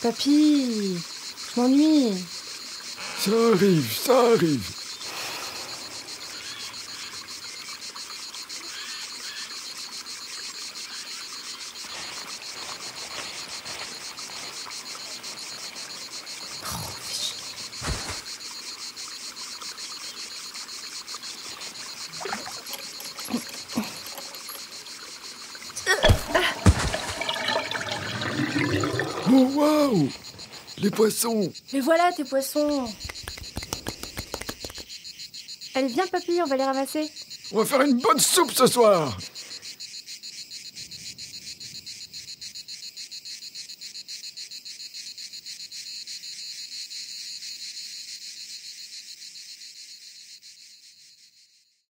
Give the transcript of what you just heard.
Papy, je m'ennuie. Ça arrive, ça arrive. Oh waouh Les poissons Les voilà tes poissons. Allez, viens papy, on va les ramasser. On va faire une bonne soupe ce soir